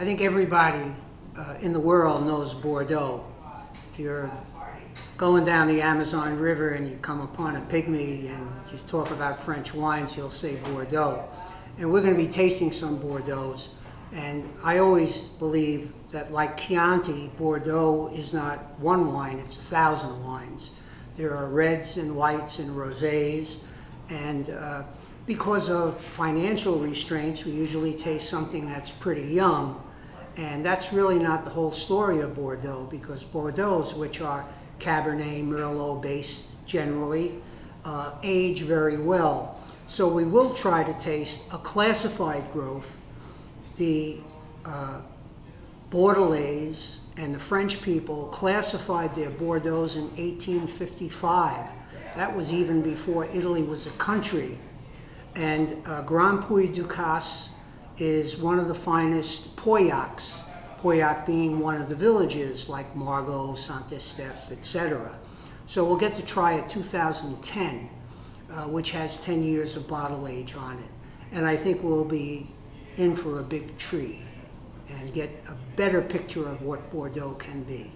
I think everybody uh, in the world knows Bordeaux. If you're going down the Amazon River and you come upon a pygmy and you talk about French wines, you'll say Bordeaux. And we're going to be tasting some Bordeaux's. And I always believe that, like Chianti, Bordeaux is not one wine, it's a thousand wines. There are reds and whites and rosés. And uh, because of financial restraints, we usually taste something that's pretty young. And that's really not the whole story of Bordeaux because Bordeaux's, which are Cabernet Merlot based generally, uh, age very well. So we will try to taste a classified growth. The uh, Bordelais and the French people classified their Bordeaux's in 1855. That was even before Italy was a country. And uh, Grand Puy Ducasse is one of the finest Pauillacs, Pauillac being one of the villages like Margaux, Saint-Estèphe, etc. So we'll get to try a 2010, uh, which has 10 years of bottle age on it. And I think we'll be in for a big treat and get a better picture of what Bordeaux can be.